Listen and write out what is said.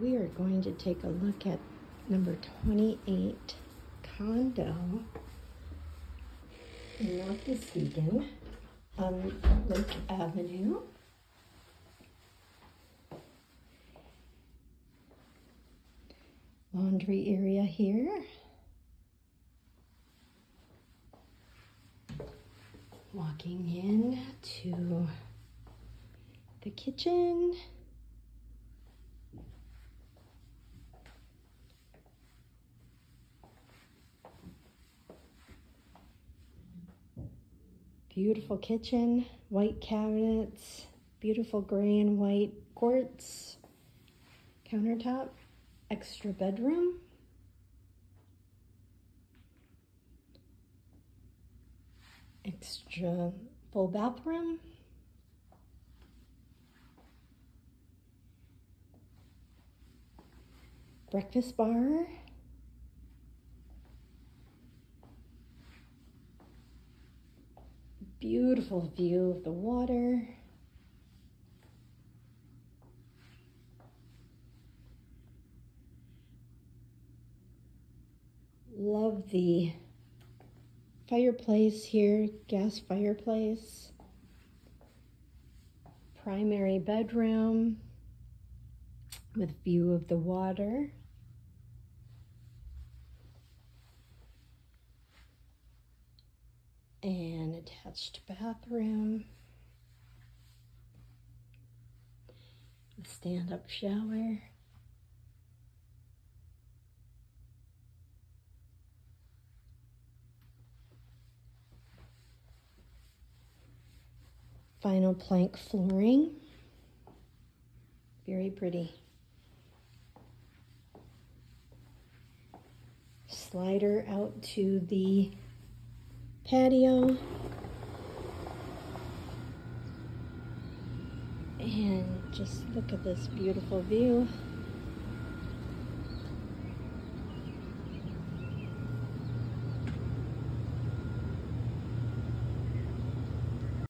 we are going to take a look at number 28 condo North Muskegon on um, Lake Avenue. Laundry area here. Walking in to the kitchen. Beautiful kitchen, white cabinets, beautiful gray and white quartz countertop, extra bedroom. Extra full bathroom. Breakfast bar. Beautiful view of the water. Love the fireplace here, gas fireplace. Primary bedroom with view of the water. and attached bathroom, a stand-up shower, vinyl plank flooring, very pretty. Slider out to the patio. And just look at this beautiful view.